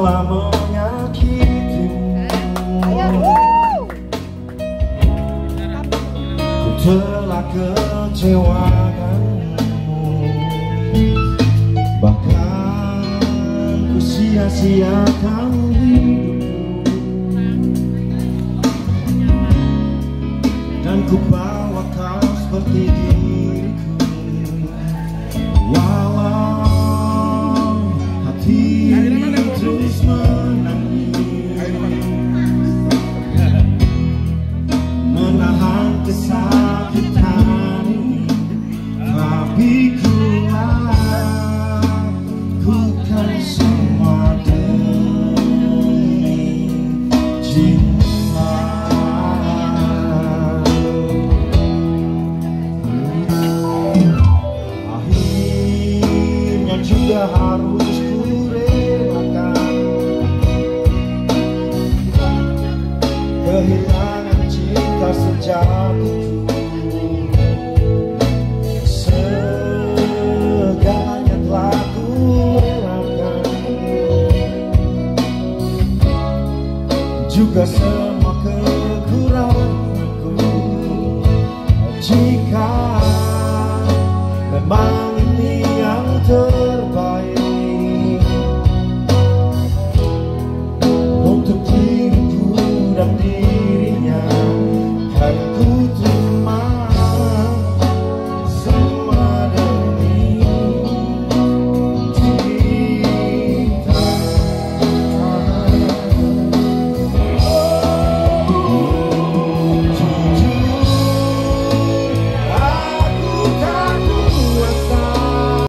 telah menyakitimu. Ku telah kecewakanmu. Bahkan ku sia-siakan hidupku Dan ku bawa kau seperti diriku ku lakukan semua demi kehilangan cinta sejati Segalanya telah ku relakan Juga semua kekuranganku Jika memang ini yang terbaik. Untuk diriku dan dia